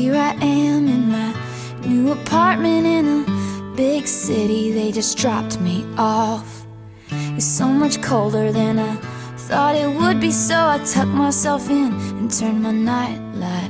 Here I am in my new apartment in a big city. They just dropped me off. It's so much colder than I thought it would be, so I tucked myself in and turned my nightlight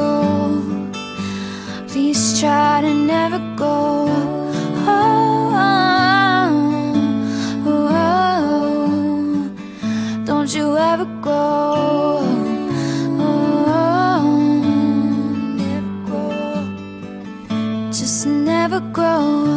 try to never go. Oh, oh, oh. Don't you ever go. Never. Just never grow.